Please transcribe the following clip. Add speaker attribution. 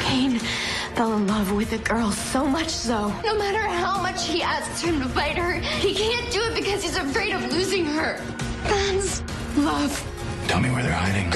Speaker 1: Cain fell in love with a girl so much so. No matter how much he asks him to fight her, he can't do it because he's afraid of losing her. That's love.
Speaker 2: Tell me where they're hiding.